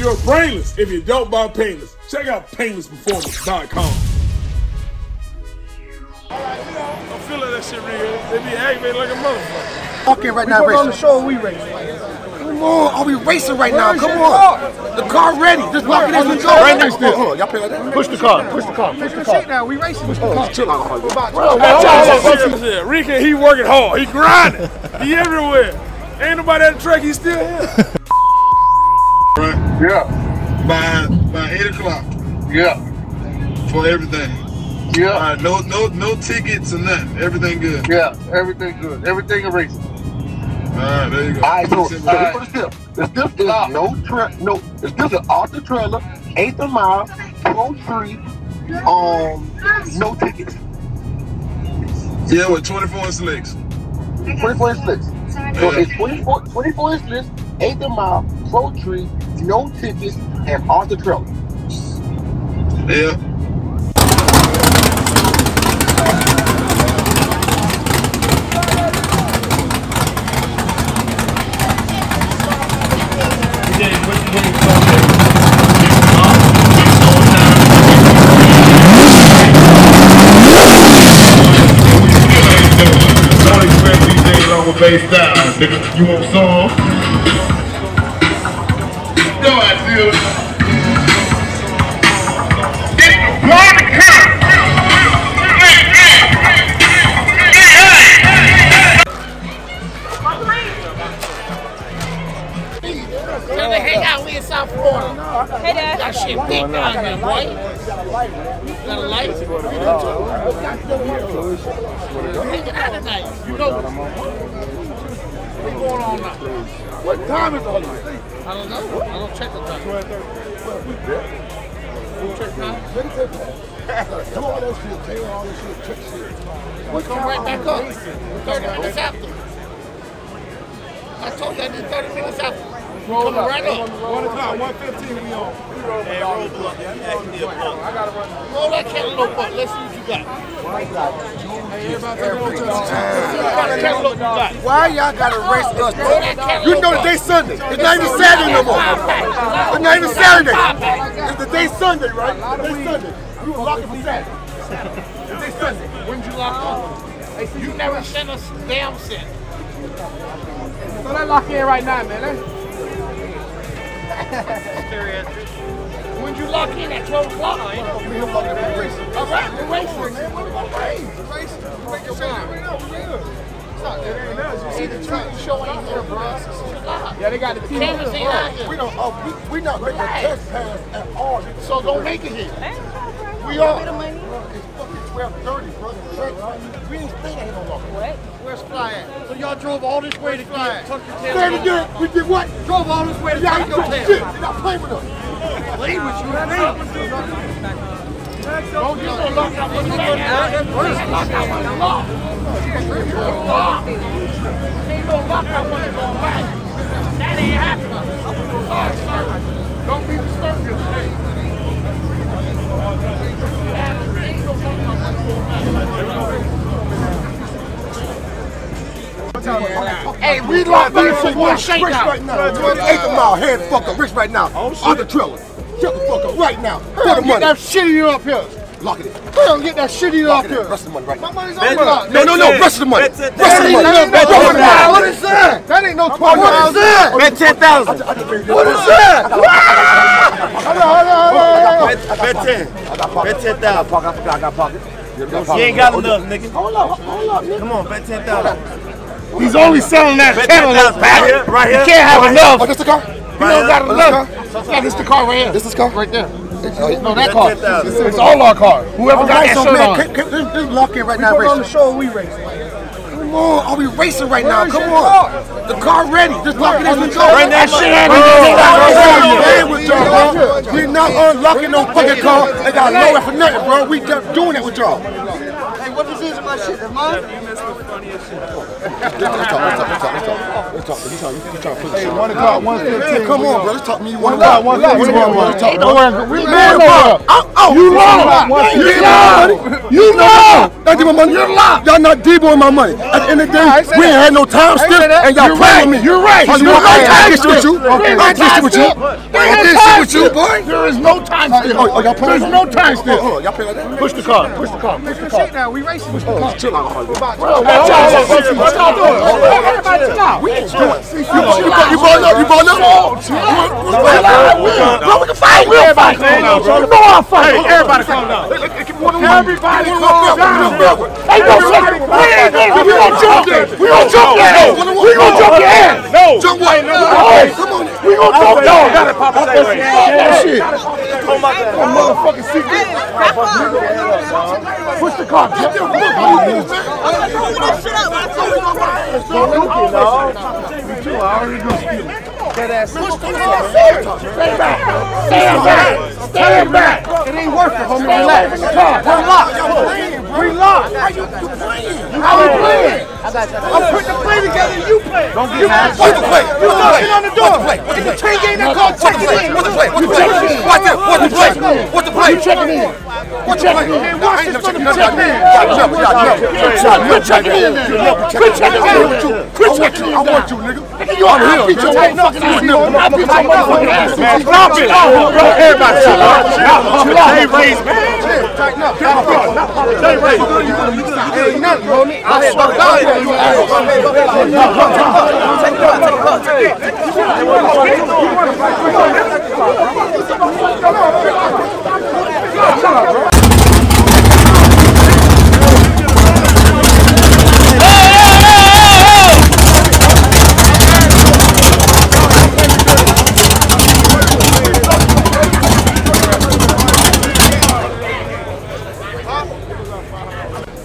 You're brainless if you don't buy painless. Check out painlessperformance.com. Alright, you know, I'm feeling that shit real. They be aggravated like a motherfucker. Walking right now, Put on the show we racing. Come on, are we racing right now? Come on. The car ready. Just lock it in and go. Right next to it. On, y'all play like that? Push the car, push the car, push the car. now, we racing. Push the car. Chill out. We're about Hold on, hold on, hold on. Ricky, he working hard. He grinding. He everywhere. Ain't nobody at the track. He still here. right? Yeah, By by eight o'clock yeah, for everything. Yeah, right, no no no tickets and nothing. Everything good. yeah. Everything good. Everything is racing. All right, there you go. All right, so Simple. so this is this. This this is no tra- no. This this is off the trailer, eighth of mile, pro tree, um, no tickets, Yeah, with 24 inch slicks. 24 inch slicks. So it's 24, 24 inch slicks, eighth of mile, pro tree, no tickets, and off the trailer. Yeah. Don't expect these days on with bass down. Nigga, you want some? No idea. Get the party here. Tell they hang out. We in South Florida. Hey, Dad. That shit big down here, boy. Got a light? Hanging out tonight. You know what's going on now? What time is it? I don't know. I don't check the time. You check time? Come on, that shit. All this shit. Check shit. We come right back up. 30 minutes after. I told you I need 30 minutes after. Coming right up. One o'clock, 115 we on. Hey, Roll that cantaloupe up. Let's see what you got. What cantaloupe? Why y'all gotta race us? Roll that cantaloupe You know the day Sunday. It's not even Saturday no more. It's not even Saturday. It's the day Sunday, right? The day Sunday. You were locking for Saturday. The day Sunday. When you lock up? You never sent us damn cent. So let's lock in right now, man. When you lock in at 12 o'clock? All right, we're racing. See, the TV show ain't here, bro. Yeah, they got the. Cameras ain't out here. We don't. Oh, we, we not making a trespass at all. So don't make it here. We are. It's fucking twelve thirty, brother. We ain't staying here no longer. Where's Fly at? So y'all drove all this way to get tuck your tail. Saturday, did we did what? Drove all this way to Y'all tuck your tail. shit. You're not playing with us. Play with you, man. Don't you gonna lock out when you get out? Lock out when you lock. Lock. Ain't no lock out when it's on back. That ain't happening. Don't be disturbed. Hey, we locked in for one shake right now. 28th mile, head fuck up, rich right now. Oh, on the trailer. Shut the fuck up right now. For the Get money. that shitty up here. Lock it in. Hell, get that shitty Lock up here. Rest of the money right now. My money's on lock. No, no, no. Rest of the money. Rest of the money. no Rest of the money. What is that? That ain't no twenty What is that? Bet ten thousand. What is that? Hold on, hold on, hold on. Bet 10. I got pocket. Bet 10,000. I got pocket. I got pocket. You ain't got enough, nigga. Hold up, hold up, nigga. Come on, bet 10,000. He's only selling that Bet kettle 10,000. Right here, right here. You can't have Oh, enough. this the car? You don't got Oh, enough. Yeah, this the car right here. This is car? Right there. No, that car. It's all our cars. Whoever got that shirt on. can, can, let's, let's lock in right now, Put on the show, we racing. Come on, are we racing right now? Come on. Car? The car ready. Just lock it in and go. Right now, shit ain't We're even not playing with y'all, bro. We're not unlocking no fucking car. They got low for nothing, bro. We just doing it with y'all. Hey, what this is my shit? That's mine? One come on, bro. Let's talk me. One o'clock, one fifteen. bro. Man, bro. Oh, oh. You lost. You You lost. You lost. Don't give my money. You're locked. Y'all not deboing my money. At the end of the day, we ain't had no time that. and y'all playing with me. You're right. Oh, you want I ain't with you? I ain't with you. I ain't with you, boy. There is no time still. Oh, oh, y'all playing There's no time still. Y'all play like that? Push the car. Push the car. Push the car. Now we racing. Push the car. Chill out. Hold Everybody chill out. We doing. You balling up? You balling up? Bro, we can fight. We'll fight. You know I'll fight. Everybody calm down. Everybody calm down. Ain't no second. We ain't gonna we gonna jump. We gonna jump your ass. We gonna jump your ass. No. Jump what? Hey, Come on. We gonna jump your ass. Gotta pop a Ray. That shit. Come on, that. Motherfucking secret. Push the car. Jump your Stand back. Stand back. Stand back. It ain't worth it, homie. Relax. Car, we're locked. We locked. How you playing? How we oh. playing? I'm putting the play together. You play. Don't get mad. What's the play? You knocking on the door. What's the play? What's the play? Chain game that call. What's the Check it play? in. What's the play? What's the play? What's the What's the play? What's the play? You checking in. What's the play? Hey, watch this for the check in. Quit checking in. Quit checking in. Quit checking in. I want you, nigga. You ought to beat your motherfucking ass. I'll beat your motherfucking ass. Man, stop it. Everybody chill out. Chill out. They raised, man. Raised.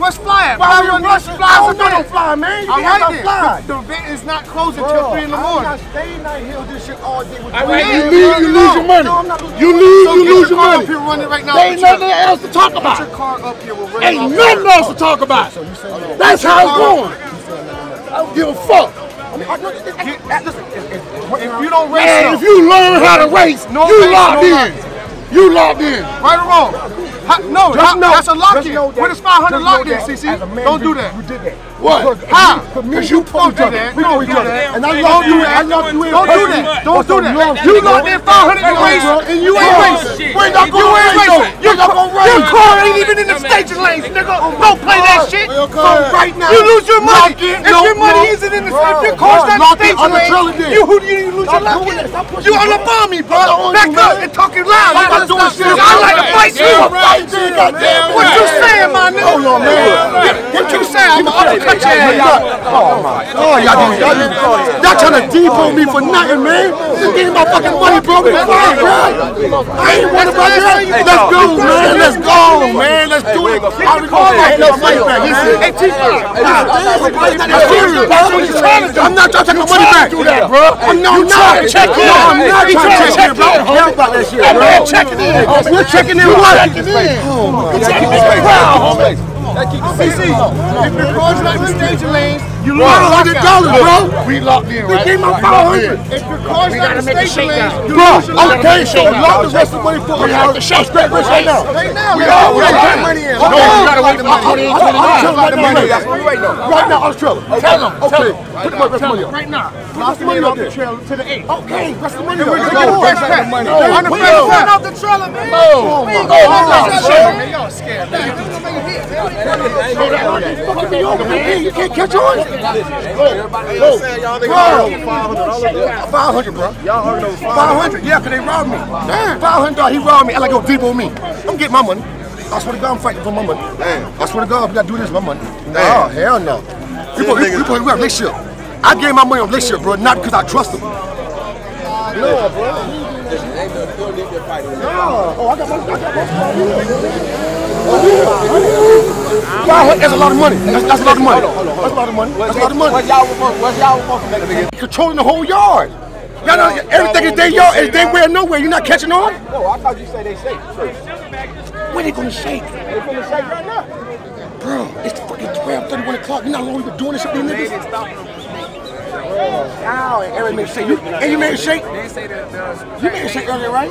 What's fly at? Why Fly you on rush this fly? flies Fly fly, man. You All right fly. then. The event is not closing till three in the morning. I'm not staying out here this shit all day with Hey, ain't you lose, you lose your money. You lose, So you lose your your money. up here running right now. There ain't Put nothing else to talk Put about. your car up here. We're Ain't off nothing else to talk about. That's how it's going. I don't give a fuck. If you don't race, Man, if you learn how to race, No you race, locked no in. You locked in. right or wrong. Ha, no, ha- know- that's a lock in. that- What is 500 just know locked in, CC? as a man, Don't do that. You did that. What? How? Because you do each other. We know each other. And I love you. I love you Don't do that. Don't do that. You locked in 500 and Come on, and you ain't racing. we're not You gonna ain't race, racing. though. Your We're not car- gonna race. Your car ain't even in the staging lanes, nigga. Oh don't play that shit. Right now, You lose your money. If your money isn't in the if your car's not in the on the staging trailer lane, you who do you lose your lock in? that. Stop pushing You on the bomb me, bro. Back up and talking loud. Stop You doing shit. I like to fight You fight, man. Goddamn What you saying, my nigga? Hold on, man. What you saying? I'm gonna cut your ass. Oh my God, y'all, y'all, trying to depot me for nothing, man. Just give me my fucking money, bro. It's fine, bro. I ain't worried about that. Let's go, man. Let's go, man. Let's do it. I recall my fight back. "Hey, T, I'm not trying to take my money back. do that, bro. I'm not. I'm check in. No, I'm not trying to check in, bro. in, Care about that shit, bro. man checking in. Homie. We're checking in You what? checking in. You checking in proud, homie. CC, if your car's not in the staging lanes, you lose Five your hundred dollars, bro. We locked in, They right? gave my We five hundred. If your car's We not in the shakedown. Bro, lose your lockout. okay, so lock the rest of the money for We have to shake that right now. Right now, We got we got money in. No, you gotta wait till 28, 29. Right now, right now, on the trailer. Tell them, Okay, put the the money up. Right now. Rest the money up there. To the eight. Okay, rest the money up. We're gonna go. get the money. The we first go. pack off the trailer, man. Oh, We my ain't going God. Oh, shit, shit. man. Y'all scared, man. Fucking me over, man. You can't catch on. Five hundred, bro. Y'all five hundred? Yeah, cause they robbed me. Damn, five hundred dollars. He robbed me. I like go deep on me. I'm getting my money. I swear to God, I'm fighting for my money. I swear to God, we gotta do this my money. No, hell no. People, people, people, we have relationship. I gave my money on relationship, bro, not because I trust them. No, bro. No. Oh, I got my. I got my. Five hundred. That's a lot of money. That's, that's a lot of money. That's a lot of money. That's a lot of money. What's y'all supposed, what's y'all supposed? Controlling the whole yard. Y'all know everything is their yard. Is they where nowhere. You're not catching on. No, I thought you said they safe. Where they gonna shake? They finna shake right now. Bro, it's fucking 12, 31 o'clock. You know how long we been doing this shit, these niggas? Ow, and Eric made a shake. You, and you made a shake? You made a shake earlier, right?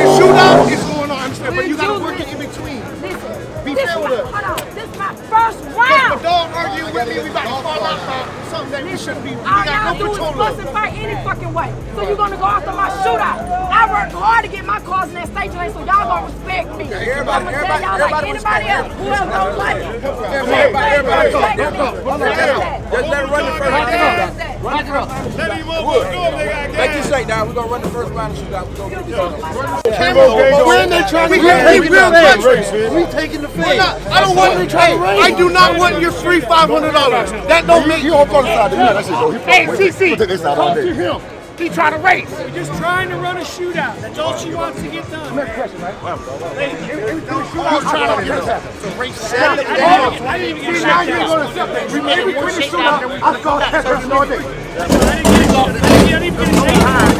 like everybody anybody respect else. Don't like it. Everybody, everybody. Just let him run the first round. Let him up. Go, big guy. Make this straight down. We're gonna run the first round of shootout. We're gonna get this on. But when they trying to get we we will will We taking the fee. I don't want to try I do not want your free five hundred dollars. That don't make You don't go to the side. You know that shit go. He Hey, fuck with it. CC, He'll take this out all talk day. to him. He trying to race. We're just trying to run a shootout. That's all she wants to get done. Who's trying to get us to race Saturday? I didn't even get a See, now shot. you're going to accept it. We made it win the shootout. I saw that person all day. I didn't even get a shot.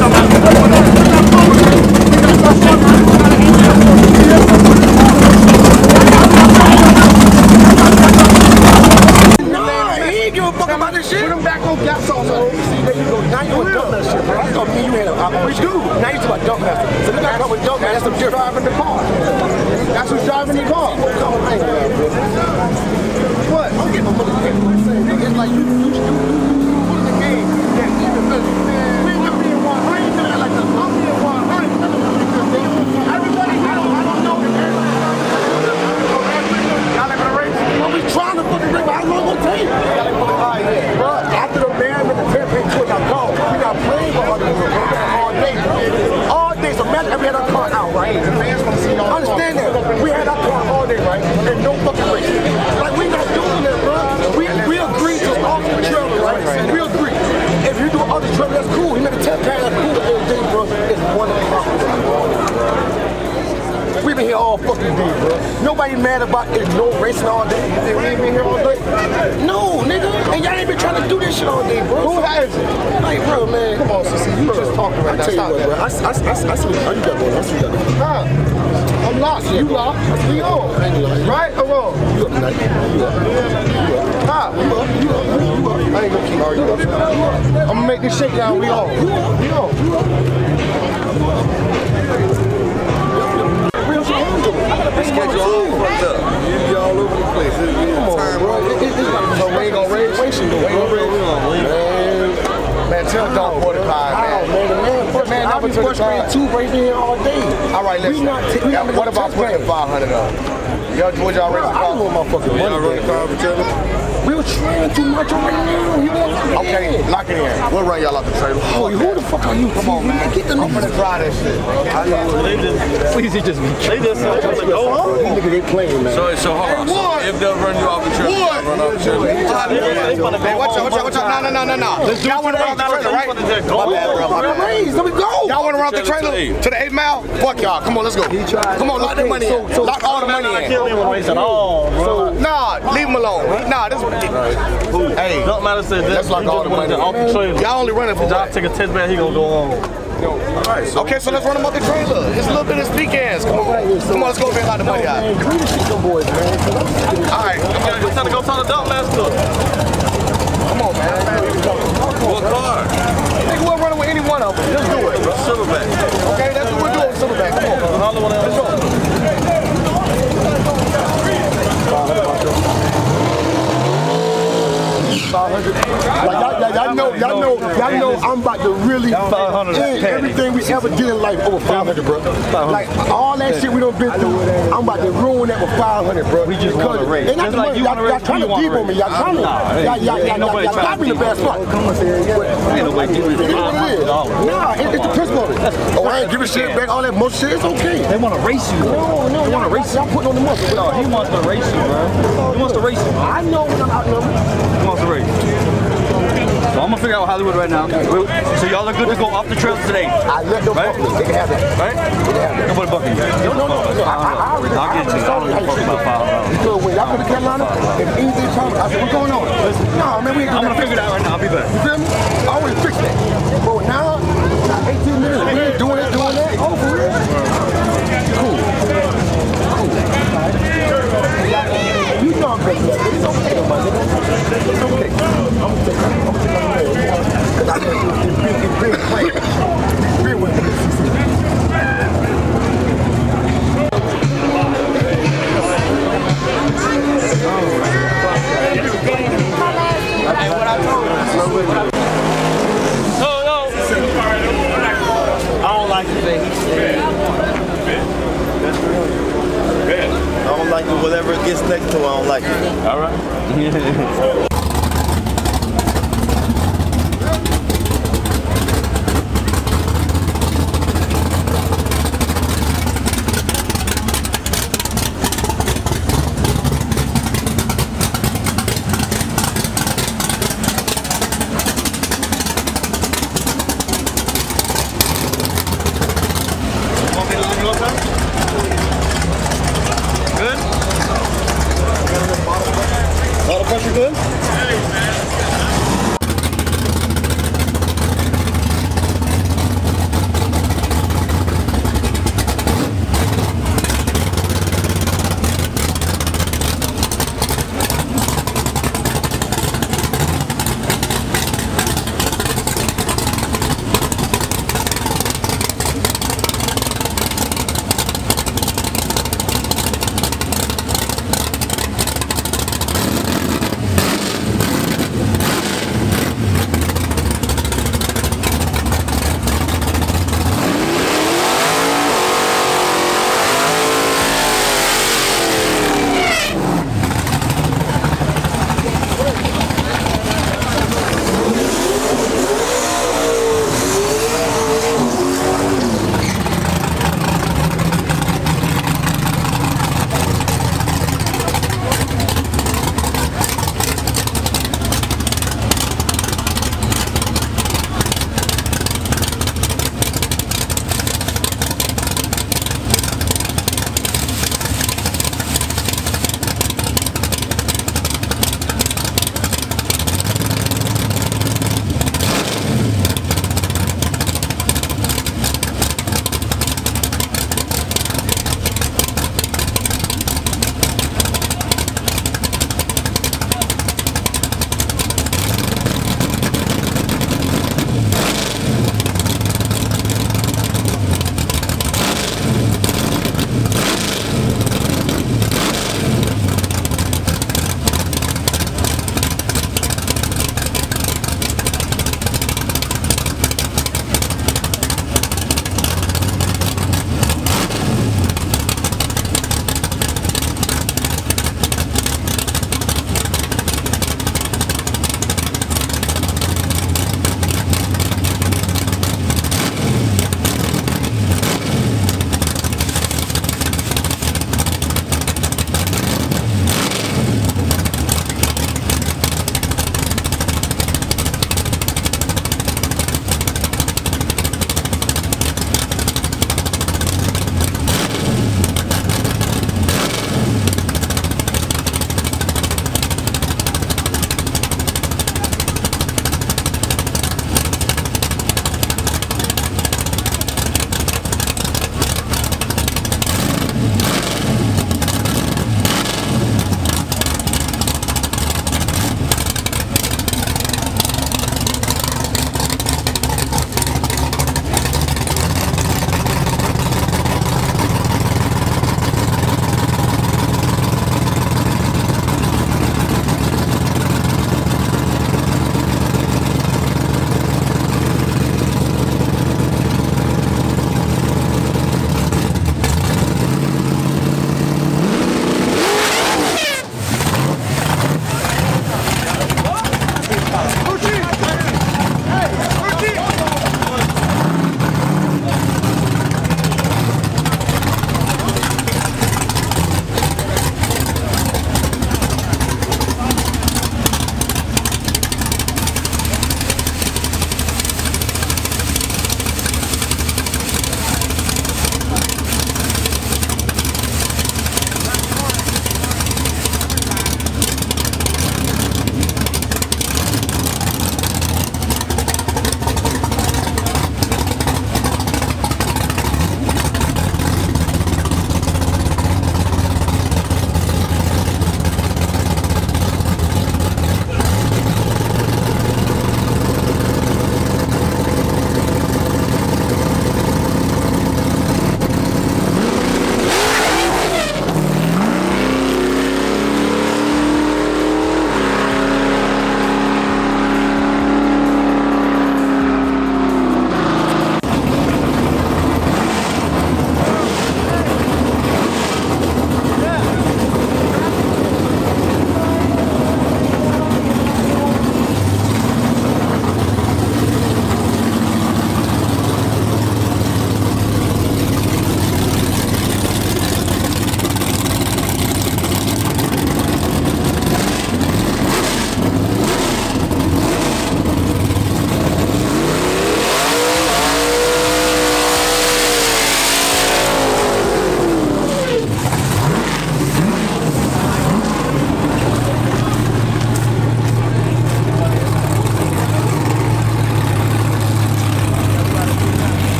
Nah, Who has it? Like, bro, man. Come on, sissy. You just talking right now. I tell you what, bro. I, I, I, I see what you got going. I see what you got going. Huh? I'm lost. You lost. We on. Right or wrong? You up tonight. You up. You up. Huh? You up. You up. You up. I ain't gonna keep arguing. You up. I'm gonna make this shakedown. We on. You up. We on. You up. Schedule all fucked up. You be all over the place. It's, it's Come on, bro. bro. It- it- it's like, so we ain't gonna race. Racing though, bro. Man, man, tell Dog Mordecai, man. Man, the man, the man number to the side. Two racing here all day. All right, We listen. not ta- we Yeah, what about playing. putting five hundred up? Y'all, would y'all race Bro, the I don't want my fucking Y'all money. run the car for trailer? We were trying too much right now. You want to Okay, lock it in. We'll run y'all out the trailer. Oh, who the fuck are you? Come on, man. Get the I'm gonna niggas. try that shit. I know. Just, please, he just be. They just go home. These niggas ain't playing, man. So, so hold on. So if they'll run you off the trailer, y'all run off the trailer. Hey, watch out, watch out, watch out. No, no, no, no, no. Y'all wanna run off the trailer, right? You finna just go My bad, bro. My bad. Raise, let me go. Y'all want to run off the Trailer trailer to the eight mile? Fuck y'all. Come on, let's go. Come on, lock that money in. Lock all the money I in. can't leave him race at all, bro. Nah, leave him alone. Nah, this. Hey, Don't matter said Let's that. all just the wanted money. off the trailer. y'all only running for Y'all what? take a test man, he gonna go home. Okay, so let's run them off the trailer. It's a little bit of pecans. Come on, come on, let's go and lock the money out. Man, clean the shit, boys, man. 'cause I'm sick of this. All right, It's time to go talk to Donkmaster. come on, man. What car? Nigga, we'll run with any one of them. Let's do it. Silverback. Okay, that's what we're doing. Silverback. Come on. Holler when Let's go. Like y'all, y'all, y'all know, y'all know, y'all know. I'm about to really 500 end everything we did in life over 500, bro. Like all that shit we done been through, I'm about to ruin that with 500, bro. We just wanna Because- race. And not Just the like money. you Y'all, wanna y'all race, trying we to wanna deep on me. race. Y'all trying to, Nah, y'all, ain't- y'all, ain't y'all, y'all, nobody y'all trying got to me in the deep bad spot. Come on, say it again. Ain't nobody It deep is in it. what it is. Nah, it- it's the principle of it. Oh, I ain't giving shit back. All that muscle shit, it's okay. They want to race you. No, no, They want to y'all- race you. Y'all putting on the muscle. No, he wants to race you, bro. He wants to race you. I know when I'm outnumbered figure out Hollywood right now. So y'all are good to go off the trails today. I left no right? They can have. Right? They can have No, no, no. no. I, I, I, I'll get you. I don't give a fuck about five dollars. So when y'all come to Carolina, if anything comes, I said, what's going on? Listen, nah, man, we ain't I'm gonna figure it out right now. I'll be back. You feel me? I always fix that. But now, 18 minutes, we ain't doing it, doing that. Oh, for real? Cool. Cool. You know I'm. It's okay. It's okay. I'm. Big, big, big, big. All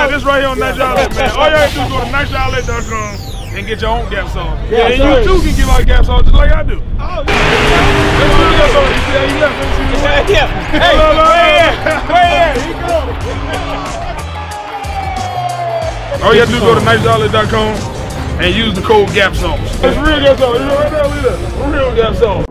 Yeah, yeah, this right here on Outlet, man. All you have to do is go to niceoutlet.com and get your own gap song. Yeah, and you too can get our gap song just like I do. Oh, Let's do the gap song. You see how he left? Let me see the left. Yeah. Hey, where? Where? He go. All you have to do is go to niceoutlet.com and use the code GAP songs. It's real gap. You know right there, look at that. Real gap song.